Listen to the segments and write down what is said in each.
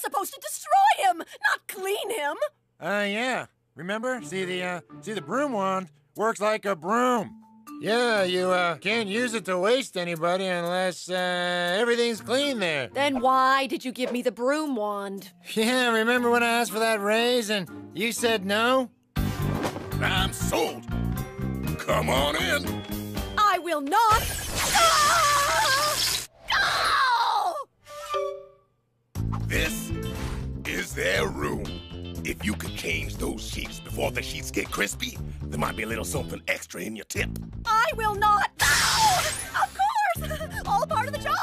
supposed to destroy him, not clean him. Uh, yeah. Remember? See the, uh, see the broom wand works like a broom. Yeah, you, uh, can't use it to waste anybody unless, uh, everything's clean there. Then why did you give me the broom wand? Yeah, remember when I asked for that raise and you said no? I'm sold. Come on in. I will not. Ah! This is their room. If you could change those sheets before the sheets get crispy, there might be a little something extra in your tip. I will not. No! Of course! All part of the job!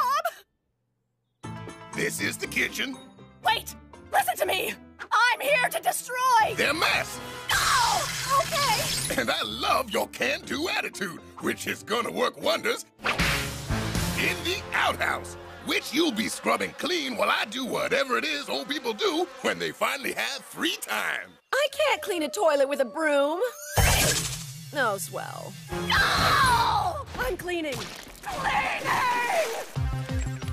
This is the kitchen. Wait! Listen to me! I'm here to destroy! Their mess. No! Okay! And I love your can-do attitude, which is gonna work wonders in the outhouse, which you'll be scrubbing clean while I do whatever it is old people do when they finally have free time. I can't clean a toilet with a broom. No, swell. No! I'm cleaning. Cleaning!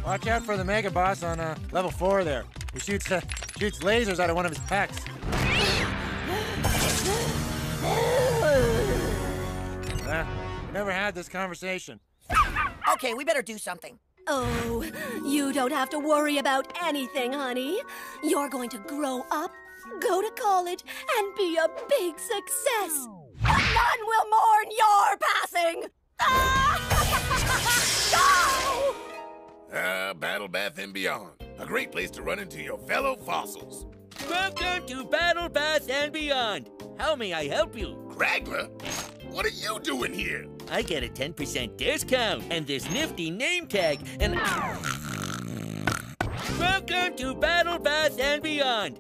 Watch out for the Mega Boss on, uh, level four there. He shoots, uh, shoots lasers out of one of his packs. Uh, we never had this conversation. Okay, we better do something. Oh, you don't have to worry about anything, honey. You're going to grow up, go to college, and be a big success. None will mourn your passing. Go! Ah, Battle Bath and Beyond. A great place to run into your fellow fossils. Welcome to Battle Bath and Beyond. How may I help you? Kragler? What are you doing here? I get a 10% discount and this nifty name tag, and. Welcome to Battle Bath and Beyond.